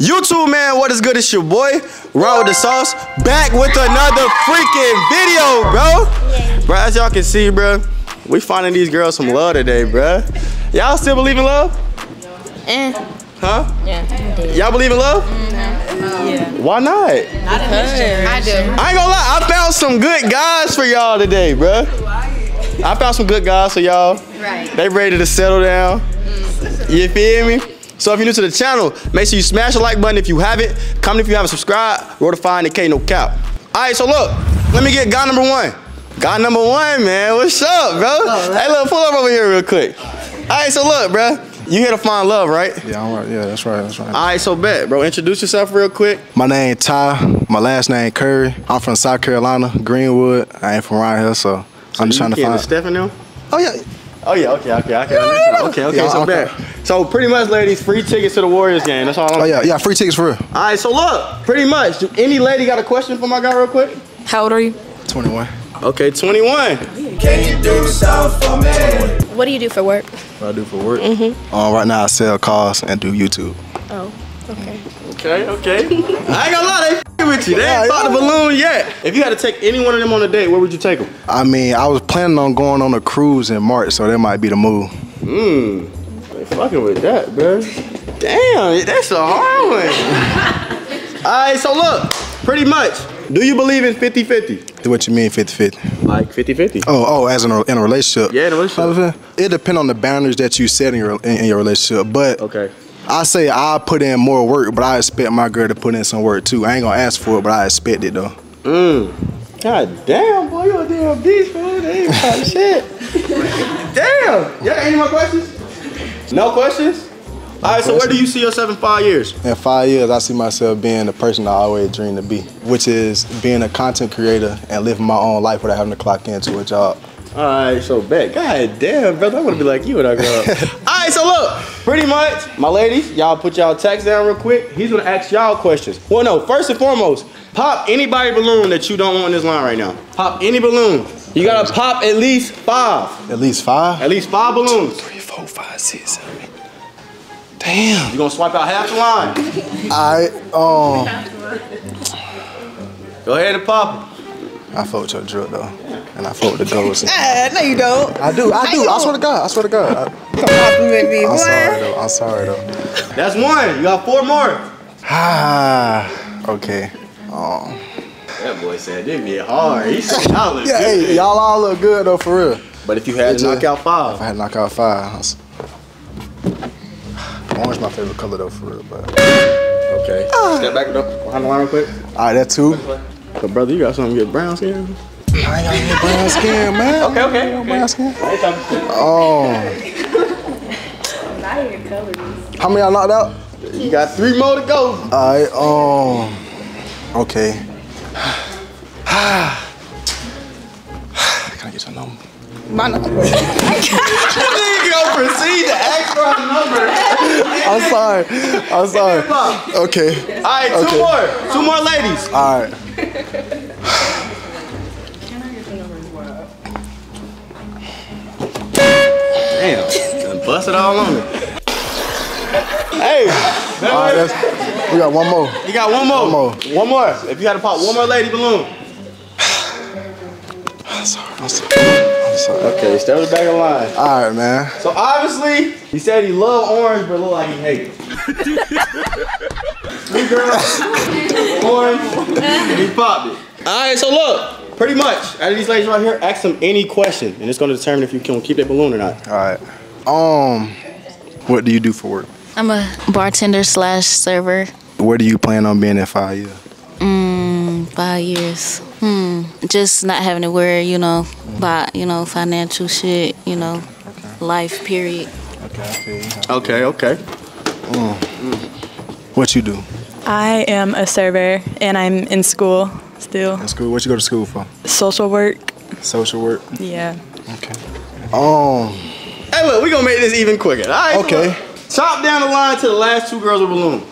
YouTube man, what is good? It's your boy, Raw with the sauce, back with another freaking video, bro. Bro, as y'all can see, bro, we finding these girls some love today, bro. Y'all still believe in love? Eh. Huh? Yeah. Y'all believe in love? Yeah. Why not? Not I do. I ain't gonna lie, I found some good guys for y'all today, bro. I found some good guys for y'all. Right. They ready to settle down. You feel me? So if you're new to the channel, make sure you smash the like button if you haven't. Comment if you haven't subscribed. Roll the fine and K no cap. All right, so look, let me get guy number one. Guy number one, man. What's up, bro? hey, look, pull up over here real quick. All right, so look, bro. You here to find love, right? Yeah, I'm right. Yeah, that's right. That's right. All right, so bet, bro. Introduce yourself real quick. My name Ty. My last name Curry. I'm from South Carolina, Greenwood. I ain't from around here, so, I'm just trying to find. Stephen now? Oh yeah. Oh yeah, okay, okay, okay. Okay, okay, Yeah, so okay. bet. So pretty much, ladies, free tickets to the Warriors game. That's all I'm Oh yeah, yeah. Free tickets for real. All right, so look, pretty much. Do any lady got a question for my guy, real quick? How old are you? 21. Okay, 21. Can you do something for me? What do you do for work? What I do for work? Mm-hmm. Um, right now I sell cars and do YouTube. Oh, okay. Okay, okay. I ain't gonna lie, they f***ing with you. They ain't Yeah, popped the balloon yet. If you had to take any one of them on a date, where would you take them? I mean, I was planning on going on a cruise in March, so that might be the move. Mmm, they fucking with that, bro. Damn, that's a hard one. All right, so look, pretty much, do you believe in 50-50? What you mean 50-50? Like 50-50. Oh, oh, as in a, in a relationship. Yeah, in a relationship. It depends on the boundaries that you set in your in, in your relationship, but Okay. I say I put in more work, but I expect my girl to put in some work too. I ain't gonna ask for it, but I expect it though. Mmm. God damn, boy, you a damn beast, bro. They ain't talking shit. damn. Yeah, any more questions? No questions? All right, so where do you see yourself in five years? In five years, I see myself being the person I always dreamed to be, which is being a content creator and living my own life without having to clock into a job. All right, so bet. God damn, brother, I want to be like you when I grow up. All right, so look, pretty much, my ladies, y'all put y'all text down real quick. He's gonna ask y'all questions. Well, no, first and foremost, pop anybody balloon that you don't want in this line right now. Pop any balloon. You gotta pop at least five. At least five. At least five balloons. Three, four, five, six, seven. Damn. You gonna swipe out half the line. I um, Go ahead and pop 'em. I fuck with your drill though, and I fuck with the goals. Uh, no, you don't. I do, I do. I swear to God, I swear to God. I, Compliment me, I'm boy. sorry though. I'm sorry though. That's one. You got four more. Ah, okay. Um, That boy said it'd be hard. He said y'all look yeah, good. hey, y'all all look good though for real. But if you had to knock out If five, I had to knock out five, I was- orange my favorite color though for real. But okay. Step back up behind the line real quick. all right, that two. But brother, you got something to get brown skin? I ain't got any brown skin, man. Okay, okay, okay. Brown skin. I ain't talking shit. Oh. How many I knocked out? You got three more to go. Alright, um, okay. My number. You gonna proceed to ask for a number. I'm sorry. I'm sorry. Okay. All right, two Okay. more. Two more ladies. Alright. Damn. Done bust it all on me. Hey, Alright, that's, we got one more. you got one more. One more. One more. If you had to pop one more lady balloon. I'm sorry. I'm sorry. I'm sorry. Okay, step it back in line. Alright, man. So obviously, he said he loved orange, but look like he hated. Three girls, orange, he popped it. All right, so look, pretty much, out of these ladies right here, ask them any question, and it's gonna determine if you can keep that balloon or not. Alright. Um, what do you do for work? I'm a bartender slash server. Where do you plan on being in five years? Mm, five years. Hmm. Just not having to worry, you know, about you know financial shit. You know, life. Period. Okay, I feel you. Okay, okay. What you do I am a server and I'm in school still. in school? What you go to school for? Social work. Social work. Yeah. Okay. Um. Hey, look, we gonna make this even quicker. All right. Okay. look, Chop down the line to the last two girls with balloon.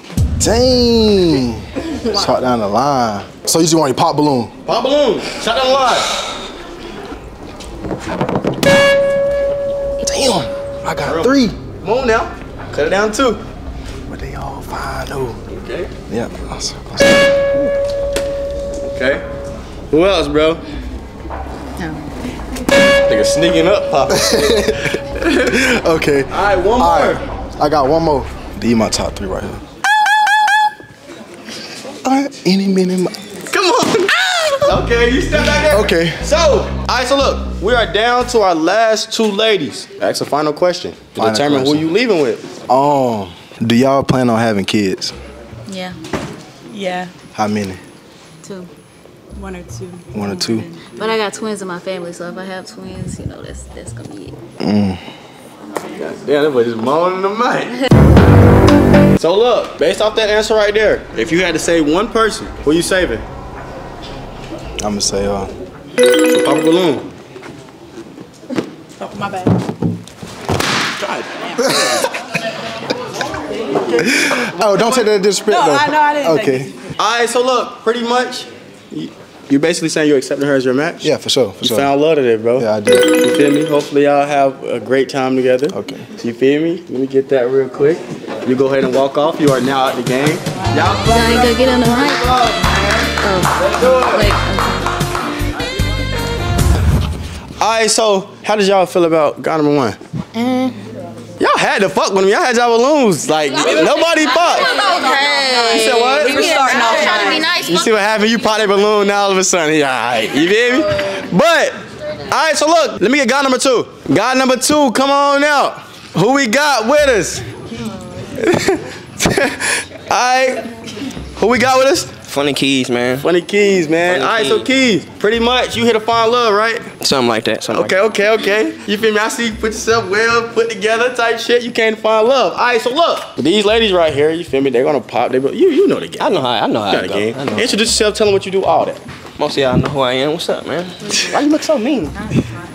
Dang. Shot down the line. So you just want your pop balloon? Pop balloon. Chop down the line. Damn. I got three. Come on now. Cut it down two. But they all fine though. Okay. Yeah. Okay. Who else, bro? No. Nigga sneaking up, Papa. Okay. All right, one more. All right. I got one more. These my top three right here. All right. Any minute. my- Come on. Okay, you step back there. Okay. So, all right, so look, we are down to our last two ladies. Ask a final question to Final determine question. who you leaving with. Um. Do y'all plan on having kids? Yeah, Yeah, How many? two. one or two. One or two? But I got twins in my family, so if I have twins, you know, that's that's gonna be it. Yeah, that boy just moaning the mic. so look, based off that answer right there, if you had to save one person, who you saving? I'm gonna say uh. So Papa Balloon. Oh, my bad. Oh, don't take that disrespect No, though. I know I didn't Okay. All right, so look, pretty much, you, you basically saying you're accepting her as your match? Yeah, for sure. For You sure. found love today, bro. Yeah, I did. You feel me? Hopefully y'all have a great time together. Okay. You feel me? Let me get that real quick. You go ahead and walk off. You are now out the game. Y'all Y'all ain't gonna get on the mic. Oh, wait. Okay. All right, so how did y'all feel about guy number one? Eh. Y'all had to fuck with him. Y'all had y'all balloons. Like nobody fucked. Okay. You said what? We were starting off trying to be nice. You see what happened? You popped that balloon. Now all of a sudden, he all right. You feel me? But all right, so look, let me get guy number two. Guy number two, come on out. Who we got with us? all right, who we got with us? Funny keys, man. Funny Keys, man. Funny All right, so Keys, pretty much you hit a find love, right? Something like that. Something Okay, okay, okay. You feel me? I see you put yourself well put together type shit. You can't find love. All right, so look, these ladies right here, you feel me? They're gonna pop. They, you you know the game. I know how. I know how You know the game. I know. Introduce yourself. Tell them what you do. All that. Most of y'all know who I am. What's up, man? Why you look so mean?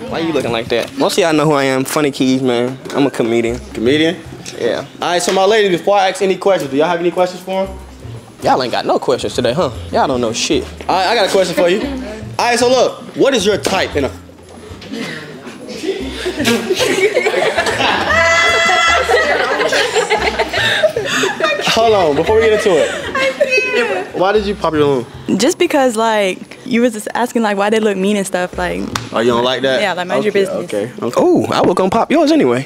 Why you looking like that? Most of y'all know who I am. Funny keys, man. I'm a comedian. Comedian. Yeah. All right, so my ladies, before I ask any questions, do y'all have any questions for him? Y'all ain't got no questions today, huh? Y'all don't know shit. All right, I got a question for you. All right, so look, what is your type in a? Hold on, before we get into it. Why did you pop your balloon? Just because like you was just asking like why they look mean and stuff like Oh, you don't like that? Yeah, like, mind your Okay, business. Okay, okay. Oh, I was gonna pop yours anyway.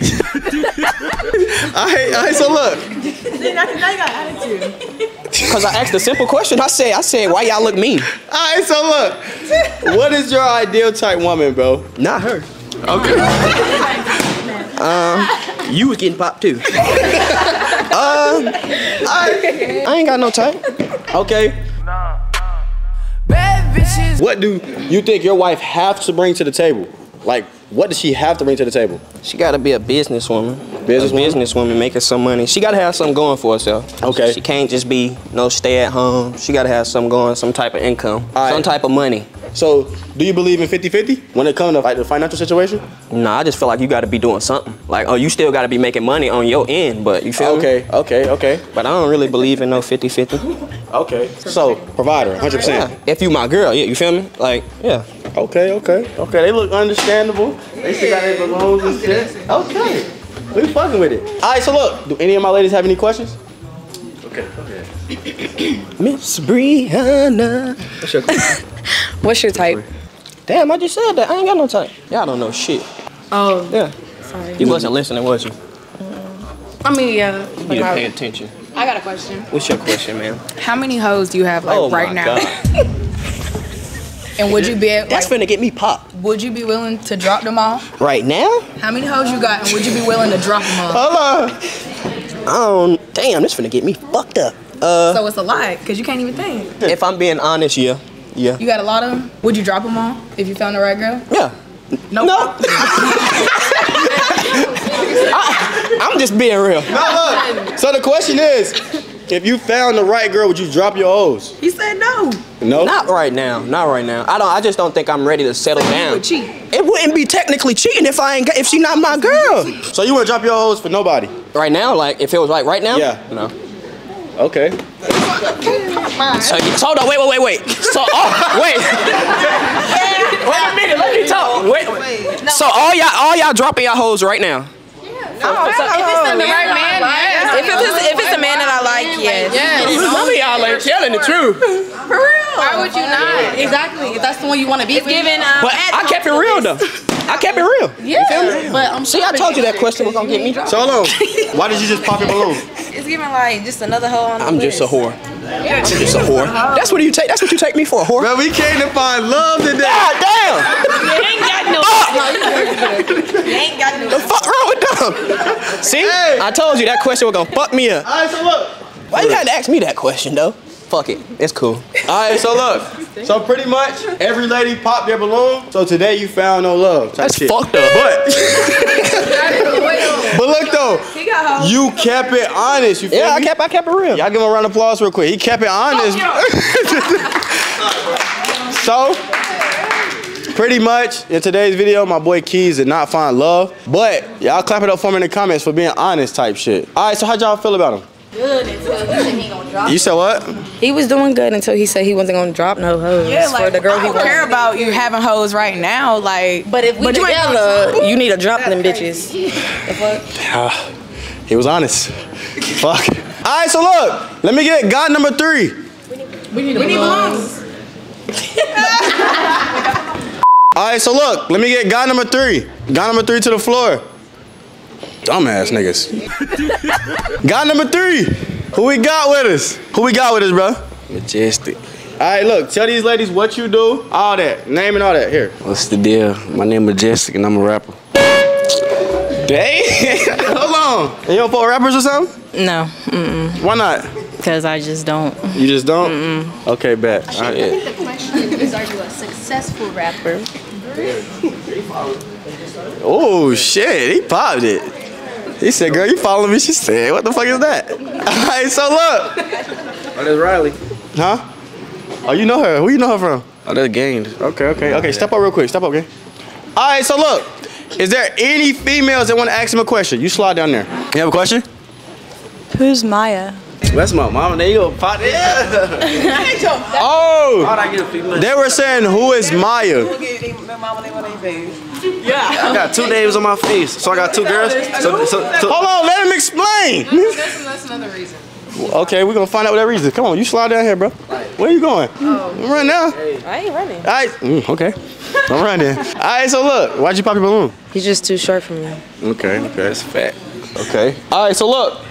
All right, all right, so look. Cause I asked a simple question. I said, I said, why y'all look mean? All right, so look. What is your ideal type woman, bro? Not her. Okay. um, You was getting popped too. Uh, I, I ain't got no type. Okay. What do you think your wife have to bring to the table? Like, what does she have to bring to the table? She gotta be a businesswoman. Businesswoman? A businesswoman making some money. She gotta have something going for herself. Okay. She can't just be no stay at home. She gotta have something going, some type of income, All right. some type of money. So, do you believe in 50-50 when it comes to like the financial situation? Nah, I just feel like you gotta be doing something. Like, oh, you still gotta be making money on your end, but you feel me? Okay, okay, okay, But I don't really believe in no 50-50. okay. So, provider, 100%. Yeah. If you my girl, yeah, you feel me? Like, yeah. Okay, okay, okay. They look understandable. They still got their balloons and shit. Okay, we fucking with it. All right, so look, do any of my ladies have any questions? Okay, okay. Miss Brianna. What's your What's your type? Damn, I just said that. I ain't got no type. Y'all don't know shit. Oh, Yeah. sorry. You wasn't listening, was you? I mean, yeah. You Like, didn't pay attention. I got a question. What's your question, man? How many hoes do you have like oh right my now? God. And would you be like, That's finna get me popped. would you be willing to drop them all? Right now? How many hoes you got and would you be willing to drop them all? Hold on. I don't. Damn, this finna get me fucked up. Uh, So it's a lie because you can't even think. if I'm being honest, yeah, yeah, You got a lot of them. Would you drop them all if you found the right girl? yeah. No. No. I, I'm just being real. Now look. So the question is, if you found the right girl, would you drop your O's? He said no. No. Not right now. Not right now. I don't. I just don't think I'm ready to settle So you down. would cheat. It wouldn't be technically cheating if I ain't. If she not my girl. So you would drop your O's for nobody? Right now, like if it was like right now. Yeah. No. Okay. So, you- so hold on. Wait. Wait. Wait. Wait. So oh wait. wait a minute. Let me talk. Wait. wait. So all y'all all y'all dropping y'all hoes right now. No, if it's the right man, yes. If it's if it's a man that I like, yes. Some of y'all ain't telling the truth. For real. Why would you not? Exactly. If that's the one you want to be. It's given. Um, But I kept it real though. I kept it real. Yeah. But I'm See, I told you that question was gonna get me. So hold on. Why did you just pop your balloon? It's giving like just another hoe on the I'm just a list. whore. I'm just a whore. That's what you take. That's what you take me for, a whore. Bro, we came to find love today. God damn! You ain't got no. You ain't got no. The fuck wrong with them? See, Hey. I told you that question was gonna fuck me up. All right, so look. Why you had to ask me that question though? Fuck it, it's cool. All right, so look. So pretty much every lady popped their balloon. So today you found no love. That's shit. fucked up. But but look though, you kept it honest. You feel Yeah, I kept I kept it real. Y'all give him a round of applause real quick. He kept it honest. so, pretty much in today's video, my boy Keys did not find love. But y'all clap it up for me in the comments for being honest type shit. All right, so how'd y'all feel about him? Good until he said he ain't gonna drop. You said what? He was doing good until he said he wasn't gonna drop no hoes Yeah, like, for the girl I he don't wanted. care about you having hoes right now. Like, But if we But you ain't together, you need to drop them bitches. The fuck? He was honest. Fuck. All right, so look, let me get God number three. we need balloons. All right, so look, let me get God number three. God number three to the floor. Dumbass niggas. God number three. Who we got with us? Who we got with us, bro? Majestic. All right, look, tell these ladies what you do, all that, name and all that. Here. What's the deal? My name Majestic and I'm a rapper. Dang. Hold on. And you don't fuck rappers or something? No, Why not? because I just don't. You just don't? Okay, bet. All right. I think the question is, are you a successful rapper? Oh shit, he popped it. He said, "Girl, you follow me?" She said, "What the fuck is that?" All right, so look, Oh, that's Riley. huh? Oh, you know her? Who you know her from? Oh, that's Gained. Okay, okay, okay. Step up real quick. Step up, okay? All right, so look, is there any females that want to ask him a question? You slide down there. You have a question? Who's Maya? That's my mama. There you go. Pot. Yeah. Oh, How'd I get a female? they were saying, "Who is Maya?" I got two names on my face, so I got two girls. So, so, so Hold on, let him explain. That's, that's another reason. Okay, we're gonna find out what that reason. Come on, you slide down here, bro. Where you going? Run now. I ain't running. All right. Mm, okay. I'm running. All right. So look, why'd you pop your balloon? He's just too short for me. Okay. Okay. that's fat. Okay. All right. So look.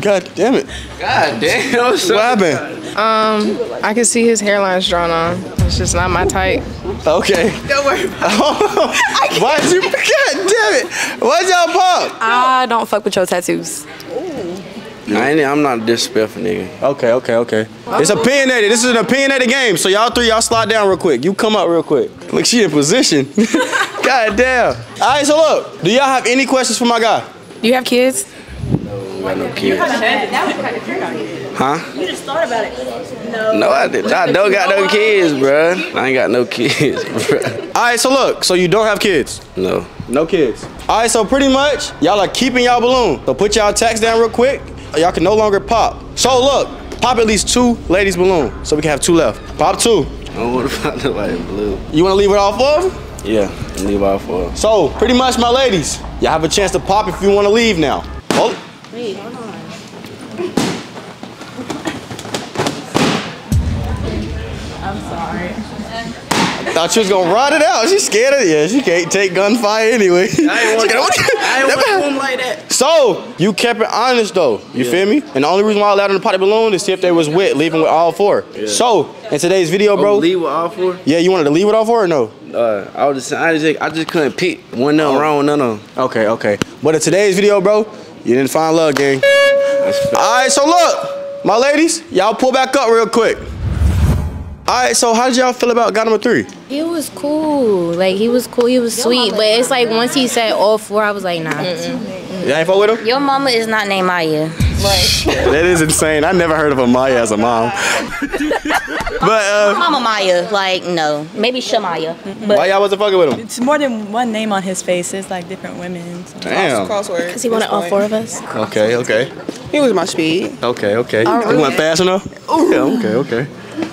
God damn it. God damn. What happened? Um, I can see his hairlines drawn on. It's just not my type. Okay. Don't worry. Why'd you? God damn it. Why'd y'all pop? I don't fuck with your tattoos. I ain't, I'm not a disrespectful nigga. Okay. Okay. Okay. It's opinionated. This is an opinionated game. So y'all three, y'all slide down real quick. You come up real quick. Look, she in position. God damn. All right. So look, do y'all have any questions for my guy? Do You have kids? I got no kids. Huh? You just thought about it. No. No, I did. I don't got no kids, bruh. I ain't got no kids, bruh. All right. So look. So you don't have kids. No. No kids. All right, so pretty much, y'all are keeping y'all balloon. So put y'all tax down real quick. Y'all can no longer pop. So look, pop at least two ladies' balloon, so we can have two left. Pop two. I don't want to find nobody in blue. You want to leave it all four of them? Yeah, leave out for. So pretty much, my ladies, y'all have a chance to pop if you want to leave now. Hold. Wait, hold on. Thought she was gonna run it out. She's scared of it. Yeah, she can't take gunfire anyway. I ain't want That- to like that. So you kept it honest though. You feel me? And the only reason why I allowed in the potty balloon is to see if they was with leaving with all four. Yeah. So in today's video, bro. Bro, leave with all four. Yeah, you wanted to leave with all four or no? Uh, I was just, I just, I just couldn't pick one nothing Oh. wrong with none of them. Okay, okay. But in today's video, bro, you didn't find love, gang. All right, so look, my ladies, y'all pull back up real quick. All right, so how did y'all feel about guy number three? He was cool. Like he was cool. He was sweet. But it's like once he said all four, I was like, nah. Y'all ain't fuck with him? Your mama is not named Maya. That is insane. I never heard of a Maya as a mom. but uh, Mama Maya. Like no, maybe Shamaya. why But y'all wasn't fucking with him? It's more than one name on his face. It's like different women. so- Damn. Crossword. because he wanted all four of us. Okay, okay, He was my speed. okay, okay. You went fast enough? Yeah, okay, okay.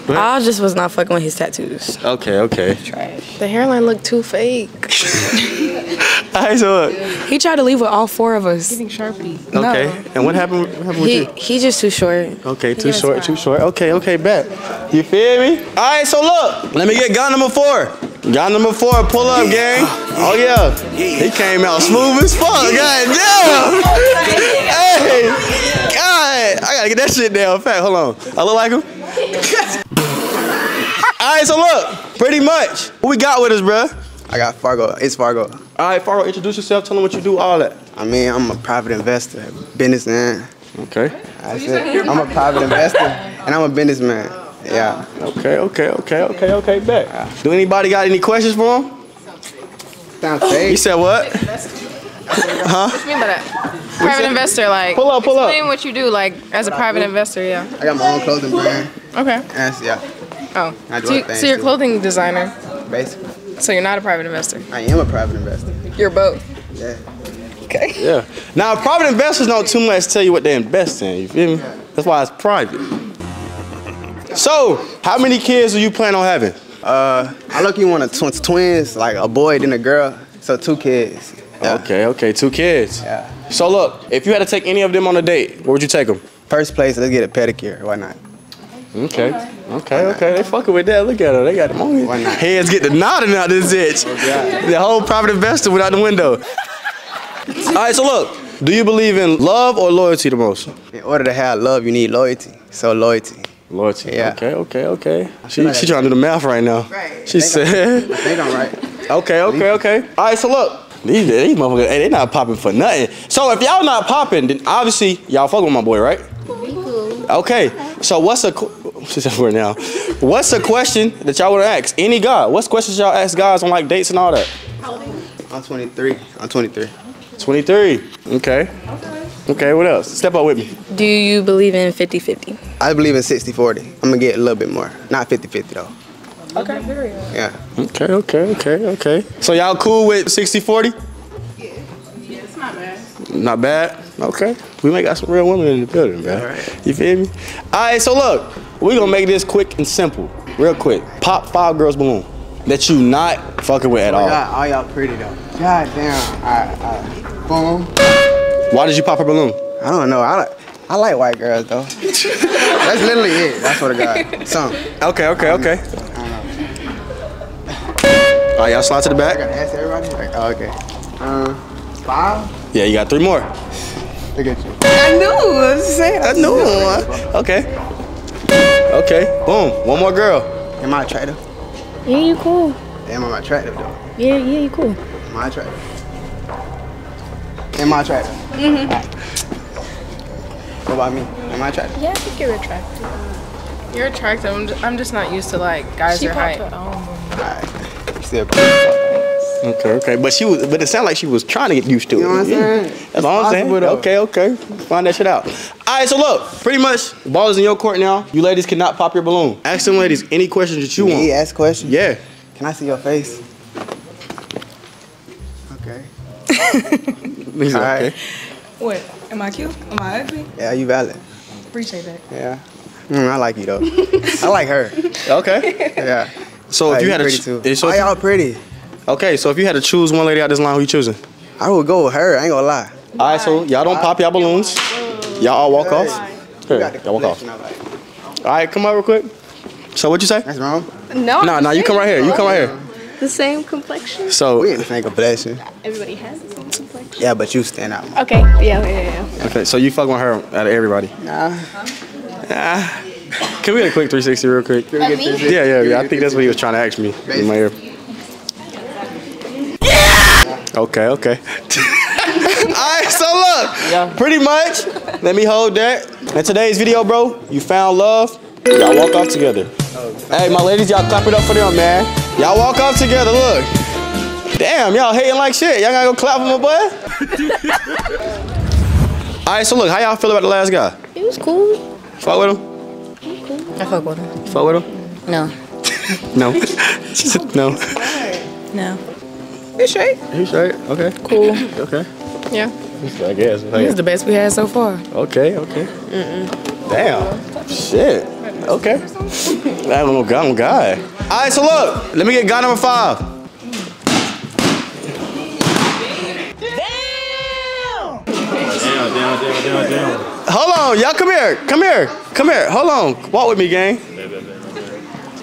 I just was not fucking with his tattoos. Okay, okay. Trash. The hairline looked too fake. I All right, so look. He tried to leave with all four of us. Getting Sharpie. Okay. And what happened? What happened with He you? he just too short. Okay, too short, too short. Okay, okay, bet. You feel me? All right, so look, let me get gun number four. Guy number four, pull up, gang. Oh yeah, he came out smooth as fuck. God damn. Hey, God, I gotta get that shit down. Fact, hold on. I look like him. All right, so look, pretty much, what we got with us, bruh? I got Fargo. It's Fargo. All right, Fargo, introduce yourself. Tell them what you do, all that. I mean, I'm a private investor, businessman. Okay. I said, I'm a private investor and I'm a businessman. Yeah. Okay, okay, okay, okay, okay, bet. Do anybody got any questions for him? Sounds He fake. said what? Huh? What do you mean by that? Private investor, like. Pull up, pull up. Explain what you do, like, as a private investor, yeah. I got my own clothing brand. Okay. That's, yeah, Oh. I do So, you, so you're a clothing designer, basically. so you're not a private investor. I am a private investor. You're both. Yeah. Okay. Yeah. Now, private investors don't too much tell you what they invest in. You feel me? That's why it's private. So, how many kids do you plan on having? Uh, I look you want a tw- twins, like a boy then a girl. So two kids. Yeah. Okay, okay, two kids. Yeah. So look, if you had to take any of them on a date, where would you take them? First place, let's get a pedicure. Why not? Okay, okay, okay. They fucking with that. Look at her. They got them on Why not? Heads get the nodding out of this itch. The whole private investor went out the window. All right, so look, do you believe in love or loyalty the most? In order to have love, you need loyalty. So loyalty. Loyalty. Yeah. Okay, okay, okay. She like she trying to do the math right now. Right. She said. I think I'm right. Okay, okay, okay. All right, so look, these, these motherfuckers, hey, they not popping for nothing. So if y'all not popping, then obviously y'all fuck with my boy, right? Okay, so what's a qu- she said for now? What's a question that y'all would ask any guy? What's questions y'all ask guys on like dates and all that? I'm 23. I'm 23. 23. Okay. Okay, what else? Step up with me. Do you believe in 50-50? I believe in 60-40. I'm gonna get a little bit more. Not 50-50 though. Okay. Yeah. Okay, okay, okay, okay. So y'all cool with 60 40? Yeah. Yeah, it's Not bad. Okay. We may got some real women in the building, man. You feel me? All right, so look, we gonna make this quick and simple. Real quick. Pop five girls balloon that you not fucking with at Oh all. God, all y'all pretty though. God damn. Alright, alright. Boom. Why did you pop a balloon? I don't know. I like, I like white girls though. That's literally it. That's what I got. Some. Okay, okay, okay. All right, y'all slide to the I back. gotta ask everybody. Like, oh, okay. Uh, five. Yeah, you got three more. Look at you. I knew. I was just saying. I knew one. Okay. Okay. Boom. One more girl. Am I attractive? Yeah, you cool. Damn, I'm attractive though. Yeah, yeah, you cool. Am I attractive? Am I attractive? Mm-hmm. What about me? Am I attractive? Yeah, I think you're attractive. You're attractive. I'm just, I'm just not used to like guys your height. Alright. You still cool. Okay, okay. But she was but it sounded like she was trying to get used to it. You know what I'm Yeah. saying? That's all I'm saying. Though. Okay, okay. Find that shit out. Alright, so look, pretty much the ball is in your court now. You ladies cannot pop your balloon. Ask them ladies any questions that you Me want. ask questions? Yeah. Can I see your face? Okay. Alright. okay. What? Am I cute? Am I ugly? Yeah, you valid. Appreciate that. Yeah. Mm, I like you though. I like her. Okay. Yeah. So if you had pretty to too. ch- so All if- y'all pretty. Okay, so if you had to choose one lady out this line, who you choosing? I would go with her. I ain't gonna lie. Alright, so y'all don't pop y'all balloons. Y'all all walk off. Here, y'all walk off. like. Alright, come out real quick. So what you say? That's wrong. No. Nah, nah, you come right here. You come right here. The same complexion. So We ain't the same complexion. Everybody has the same complexion. Yeah, but you stand out. Okay. Yeah, yeah, yeah. yeah. Okay, so you fuck with her out of everybody. Nah. Ah. Can we get a quick 360 real quick? Can we get this? Yeah, yeah, yeah. I think that's what he was trying to ask me in my ear. Okay, okay. Alright, so look. Pretty much, let me hold that. In today's video, bro, you found love. Y'all walk off together. Hey, my ladies, y'all clap it up for them, man. Y'all walk off together, look. Damn, y'all hating like shit. Y'all gotta go clap for my boy? Alright, so look, how y'all feel about the last guy? He was cool. Fuck with him? Cool. I fuck with him. Fuck with him? No. No. She said no. No. He's straight. He's straight. Okay. Cool. okay. Yeah. I guess. This is the best we had so far. Okay. Okay. Mm-mm. Damn. Shit. Okay. I'm a I'm a guy. All right. So look, let me get guy number five. Damn. Damn. Damn. Damn. Damn. Hold on, y'all. Come here. Come here. Come here. Hold on. Walk with me, gang.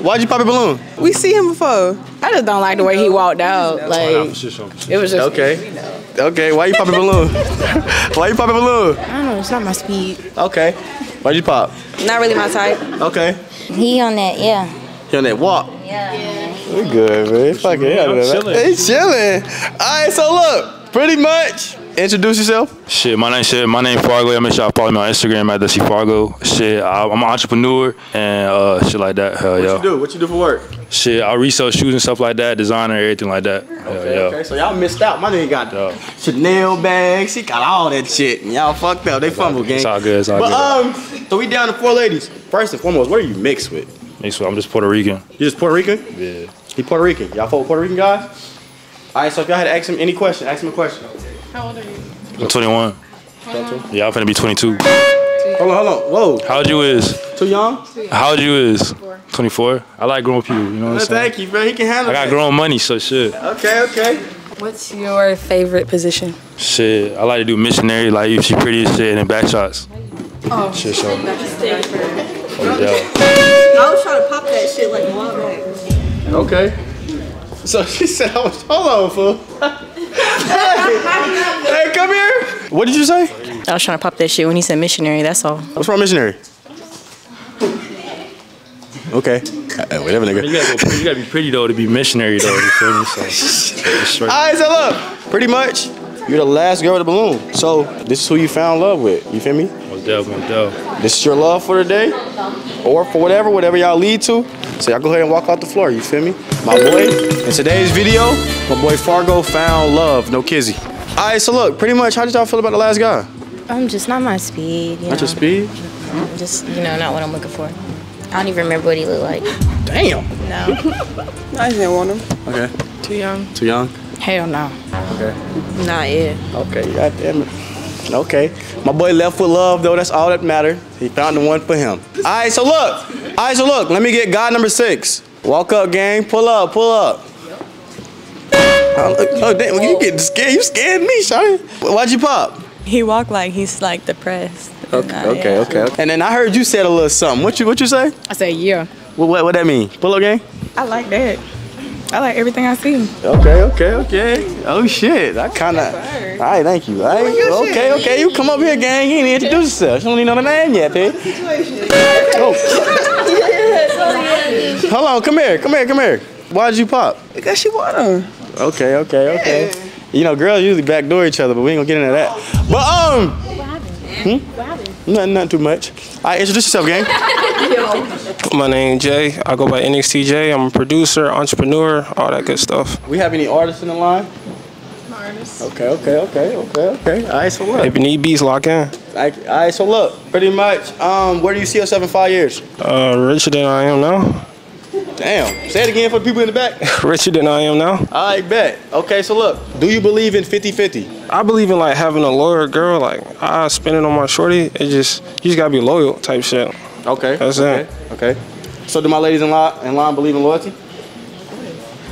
Why'd you pop a balloon? We see him before. I just don't like the way he walked out. Like it was just Okay. Okay, why you popping a balloon? why you popping a balloon? I don't know. It's not my speed. Okay. Why'd you pop? not really my type. Okay. He on that, yeah. He on that walk? Yeah. We good, man. Fuck it. I'm chilling. Hey, chilling. All right, so look, pretty much, introduce yourself. Shit, my name shit. My name Fargo. I make sure y'all follow me on Instagram at Dusty Fargo. Shit, I, I'm an entrepreneur and uh, shit like that. Hell What yeah. you do? What you do for work? Shit, I resell shoes and stuff like that, designer, everything like that. Hell Okay, yeah. okay, so y'all missed out. My nigga got the Chanel bags. He got all that shit. And y'all fucked up. They fumbled, gang. It's all good. It's all But good. um, so we down to four ladies. First and foremost, what are you mixed with? Mixed with- I'm just Puerto Rican. You just Puerto Rican? Yeah. He Puerto Rican. Y'all fuck with Puerto Rican guys? All right, so if y'all had to ask him any question, ask him a question. How old are you? I'm 21. Yeah, I'm finna be 22. Hold on, hold on. Whoa. How old you is? Too young? How old you is? 24. I like grown people. You know what I'm Well, saying? thank you, bro. He can handle it. I got that. grown money, so shit. Okay, okay. What's your favorite position? Shit, I like to do missionary, like if she pretty as shit, and then back shots. Oh, Shit, so. Oh, yeah. I was trying to pop that shit like a while. Okay. So she said, I was, hold on, fool. hey, hey, come here. What did you say? I was trying to pop that shit when he said missionary. That's all. What's wrong, missionary? Okay. Uh, whatever, nigga. You gotta, go, you gotta be pretty though to be missionary though. You feel me? So, it's straight. All right, so look, pretty much, you're the last girl with a balloon. So this is who you found love with. You feel me? Most definitely, most definitely. This is your love for the day, or for whatever, whatever y'all lead to. So y'all go ahead and walk out the floor. You feel me? My boy. In today's video, my boy Fargo found love. No kizzy. All right, so look, pretty much, how did y'all feel about the last guy? I'm just not my speed. You Not your speed. Mm, just you know, not what I'm looking for. I don't even remember what he looked like. Damn. No. I didn't want him. Okay. Too young. Too young. Hell no. Okay. Not yet. Okay, god damn it. Okay. My boy left with love though, that's all that mattered. He found the one for him. Alright, so look. Alright, so look, let me get God number six. Walk up, gang. Pull up, pull up. Oh, look- oh, damn, you get scared. You scared me, Shawty. Why'd you pop? He walked like he's like depressed. Okay, uh, okay, okay, okay. And then I heard you said a little something. What you what you say? I said yeah. What what, what that mean? Pull up, gang? I like that. I like everything I see. Okay, okay, okay. Oh shit, I kind of. All right, thank you. All right, okay, okay. You come up here, gang. You ain't introduce yourself. You don't even know the name yet, bitch. Oh. Hold on, come here, come here, come here. Why'd you pop? Because she want him. Okay, okay, okay. You know, girls usually backdoor each other, but we ain't gonna get into that. But um, hmm? nothing, nothing too much. All right, introduce yourself, gang. My name Jay. I go by NXTJ. I'm a producer, entrepreneur, all that good stuff. We have any artists in the line? Artists. Okay, okay, okay, okay, okay. All right, so what? If you need beats, lock in. All right, so look, pretty much, um, where do you see yourself in five years? Uh, richer than I am now. Damn. Say it again for the people in the back. richer than I am now. I bet. Okay, so look, do you believe in 50-50? I believe in like having a loyal girl. Like I spend it on my shorty. It just you just gotta be loyal type shit. Okay. That's okay, it. Okay. So do my ladies in line, in line believe in loyalty?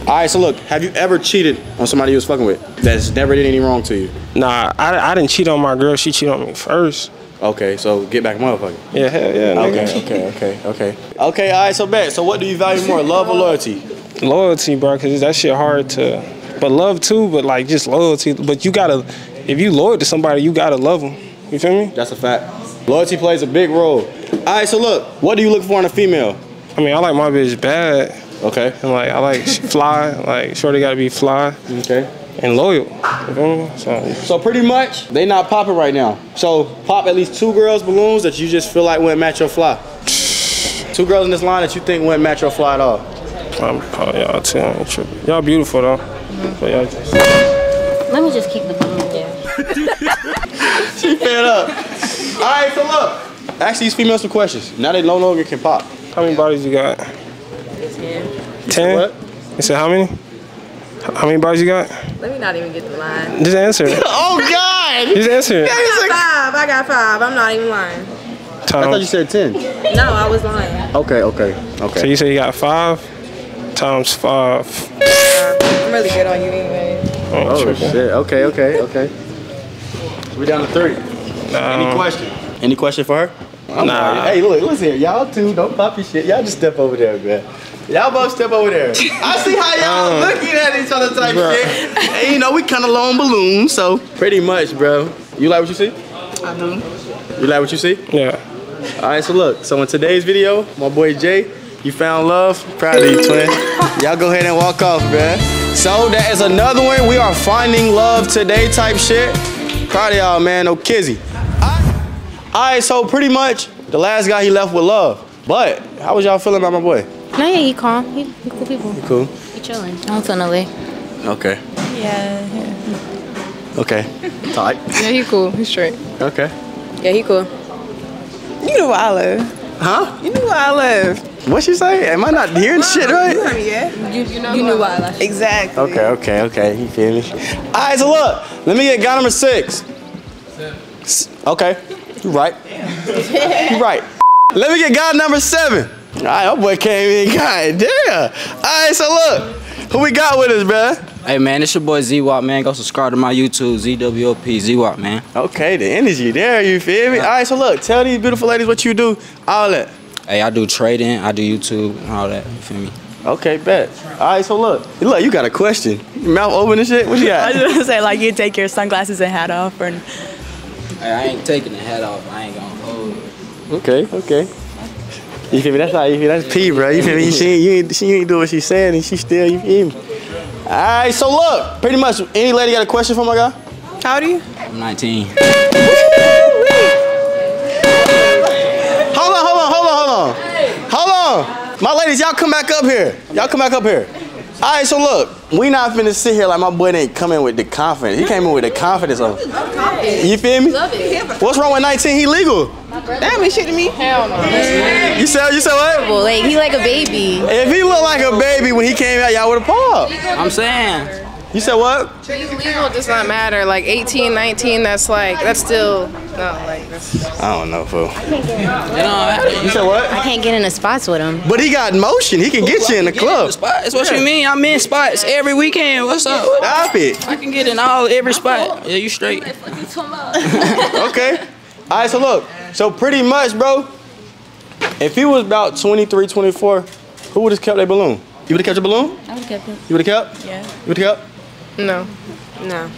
All right, so look, have you ever cheated on somebody you was fucking with that's never did any wrong to you? Nah, I, I didn't cheat on my girl. She cheated on me first. Okay, so get back, motherfucker. Yeah, hell yeah. Okay, okay, okay, okay. Okay, all right, so bet. So what do you value more, love or loyalty? Loyalty, bro, because that shit hard to. But love too, but like just loyalty. But you gotta, if you loyal to somebody, you gotta love them. You feel me? That's a fact. Loyalty plays a big role. All right, so look, what do you look for in a female? I mean, I like my bitch bad. Okay. And like I like fly. Like shorty gotta be fly. Okay. And loyal. You feel me? So So pretty much, they not popping right now. So pop at least two girls balloons that you just feel like wouldn't match your fly. Two girls in this line that you think wouldn't match your fly at all. I'm proud of y'all too. I ain't tripping. Y'all beautiful though. But y'all just. Let me just keep the balloon there. she fed up. All right, so look. Ask these females some questions. Now they no longer can pop. How many bodies you got? Ten. What? You said how many? How many bodies you got? Let me not even get the line. Just answer it. oh God! Just answer it. I got five. I got five. I'm not even lying. Tom. I thought you said ten. No, I was lying. Okay, okay, okay. So you say you got five times five. I'm really good on you anyway. I ain't Oh, oh shit. Okay, okay, okay. We down to three. Any question? Any question for her? I'm Nah. sorry. Hey, look, listen here. Y'all two, don't pop your shit. Y'all just step over there, man. Y'all both step over there. I see how y'all Um, looking at each other type bruh. shit. And you know, we kind of low on balloons, so pretty much, bro. You like what you see? I do. You like what you see? Yeah. All right, so look. So in today's video, my boy Jay, you found love. Proud of you, twin. Y'all go ahead and walk off, man. So that is another one. We are finding love today type shit. Proud of y'all, man. No kizzy. All right, so pretty much the last guy he left with love. But how was y'all feeling about my boy? No, yeah, he calm. He, he cool people. He Cool. He chilling. I don't feel no way. Okay. Yeah. Okay. Tight. Yeah, he cool. He's straight. Okay. Yeah, he cool. You know where I live. Huh? You know where I live. What she say? Am I not hearing shit right? You heard me, yeah? You, you know, you knew why I left. Exactly. Okay, okay, okay. You feel me? All right, so look. Let me get guy number six. S- Okay. You right. You're right. Let me get guy number seven. All right, that boy came in. God damn. All right, so look. Who we got with us, bruh? Hey man, it's your boy Z-Wop, man. Go subscribe to my YouTube, ZWOP, Z-Wop, man. Okay, the energy there, you feel me? All right, so look, tell these beautiful ladies what you do, all that. Hey, I do trading, I do YouTube, and all that. You feel me? Okay, bet. All right, so look. Look, you got a question. Your mouth open and shit? What you got? I got? was gonna say like you take your sunglasses and hat off, or Hey, I ain't taking the hat off. I ain't gonna hold it. Okay, okay. You feel me? That's how you feel. That's P, bro. You feel me? She, ain't- you, ain't, she ain't do what she's saying, and she still, you feel me? All right, so look, pretty much, any lady got a question for my guy? How old are you? I'm 19. Hold on, hold on, hold on, hold on. Hold on. My ladies, y'all come back up here. Y'all come back up here. All right, so look, we not finna sit here like my boy didn't come in with the confidence. He came in with the confidence of, you feel me? What's wrong with 19? He legal. That mean shit to me. Hell no. You said, you said what? Like he like a baby. If he looked like a baby when he came out, y'all would have popped. I'm saying. You said what? Legal does not matter. Like 18, 19, that's like, that's still, no, like, that's. I don't know, fool. You You said what? I can't get in the spots with him. But he got motion. He can get you in the club. Spots, what you mean? I'm in spots every weekend. What's up? Stop it. I can get in all every spot. Yeah, you straight. okay. All right, so look. So pretty much, bro, if he was about 23, 24, who would have kept that balloon? You would have kept the balloon? I would have kept him. You would have kept? Yeah. You would have kept? No. No.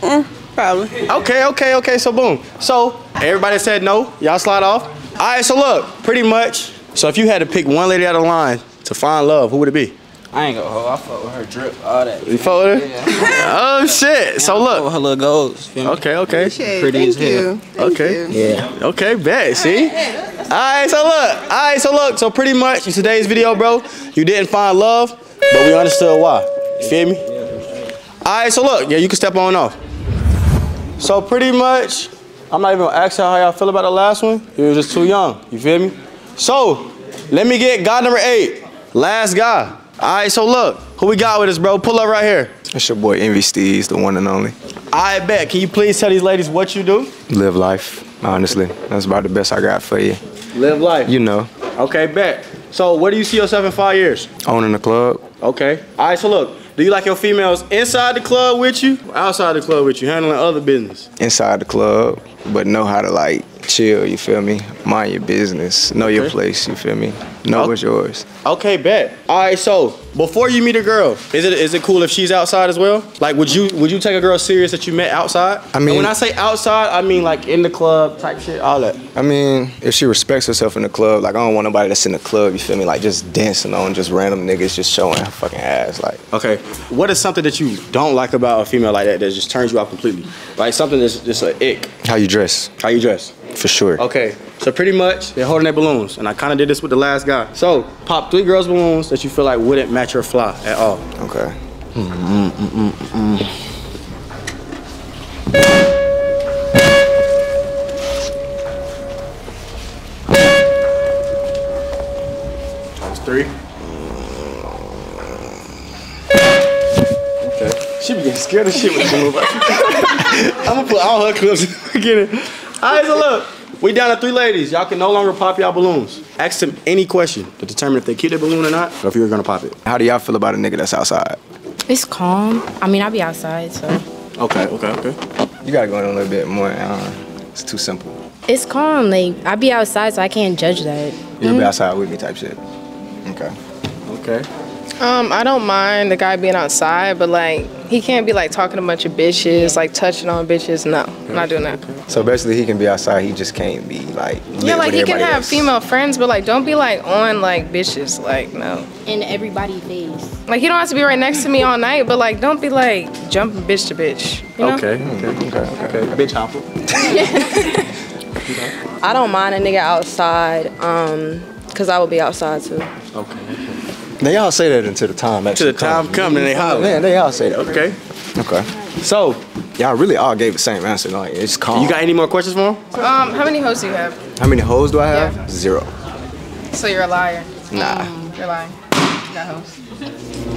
Mm, probably. Okay, okay, okay. So boom. So everybody said no. Y'all slide off. All right. So look, pretty much. So if you had to pick one lady out of line to find love, who would it be? I ain't gonna hold. I fuck with her drip, all that. You fuck with her? Oh shit. So look. With her little goals. Feel? Okay, okay. Pretty as hell. Okay. Yeah. Okay, bet. See? All right, so look. All right, so look. So pretty much in today's video, bro, you didn't find love, but we understood why. You feel me? All right, so look. Yeah, you can step on off. So pretty much, I'm not even gonna ask y'all how y'all feel about the last one. You was just too young. You feel me? So let me get guy number eight. Last guy. All right, so look. Who we got with us, bro? Pull up right here. It's your boy Envy Steez, the one and only. I bet. Can you please tell these ladies what you do? Live life, honestly. That's about the best I got for you. Live life. You know, Okay, bet. So where do you see yourself in five years? owning a club. Okay. All right, so look, do you like your females inside the club with you, outside the club with you, handling other business? inside the club, but know how to like chill, you feel me? Mind your business. Know your place, you feel me? Know what's yours. Okay, bet. All right, so before you meet a girl, is it is it cool if she's outside as well? Like, would you would you take a girl serious that you met outside? I mean- And when I say outside, I mean like in the club type shit, all that. I mean, if she respects herself in the club, like I don't want nobody that's in the club, you feel me? Like just dancing on just random niggas just showing her fucking ass. Like Okay. What is something that you don't like about a female like that that just turns you off completely? Like something that's just an ick. how you dress, How you dress? For sure. Okay, so pretty much they're holding their balloons, and I kind of did this with the last guy. So pop three girls' balloons that you feel like wouldn't match your fly at all. Okay. That's three. Okay. She be getting scared of shit when she move. I'm gonna put all her clips in the beginning. All right, so look. We down to three ladies. Y'all can no longer pop y'all balloons. Ask them any question to determine if they keep their balloon or not, or if you're gonna pop it. How do y'all feel about a nigga that's outside? It's calm. I mean, I'll be outside, so. Okay, okay, okay. You gotta go in a little bit more. Uh, It's too simple. It's calm. Like I'll be outside, so I can't judge that. You'll be outside with me type shit. Okay. Okay. Um, I don't mind the guy being outside, but like he can't be like talking to a bunch of bitches, like touching on bitches. No, I'm not doing that. So basically, he can be outside. He just can't be like. Yeah, like he can everybody have else. female friends, but like don't be like on like bitches. Like no. In everybody face. Like he don't have to be right next to me all night, but like don't be like jumping bitch to bitch. You know? Okay. Okay. Okay. Okay. Bitch hopper. I don't mind a nigga outside, um, cause I will be outside too. Okay. They all say that until the time actually the time come and they holler. Yeah, they all say that. Okay. Okay. So, y'all really all gave the same answer. Like it's calm. You got any more questions for him? Um, how many hoes do you have? How many hoes do I have? Zero. So you're a liar. Nah. You're lying. You got hoes.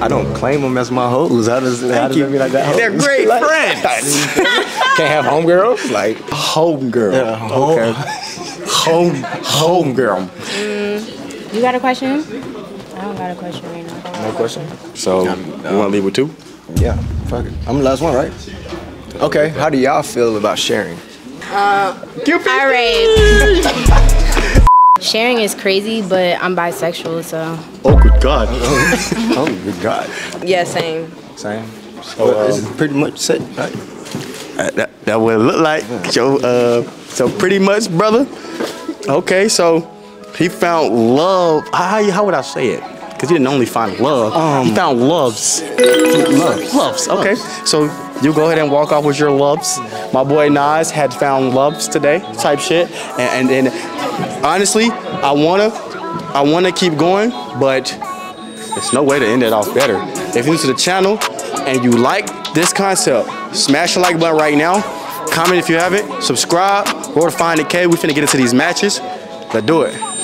I don't claim them as my hoes. How does, how does you. that mean like that? They're great Like- friends. Can't have homegirls? Like homegirl. Yeah, okay. Home homegirl. You got a question? I don't got a question right now. No question? So you want to leave with two? Yeah. Fuck it. I'm the last one, right? Okay. How do y'all feel about sharing? Uh, all right. Sharing is crazy, but I'm bisexual, so. Oh good God. oh good God. Yeah, same. Same. So this is pretty much set, right? Uh, that, that what it look like. So, uh, so pretty much, brother. Okay, so he found love. How, how would I say it? Because he didn't only find love. he um, found loves. Loves. Loves. Okay. So you go ahead and walk off with your loves. My boy Nas had found loves today, type shit. And and, and honestly, I wanna, I wanna keep going, but there's no way to end it off better. If you're new to the channel and you like this concept, smash the like button right now. Comment if you haven't. Subscribe. Go to Find the K. We finna get into these matches. Let's do it.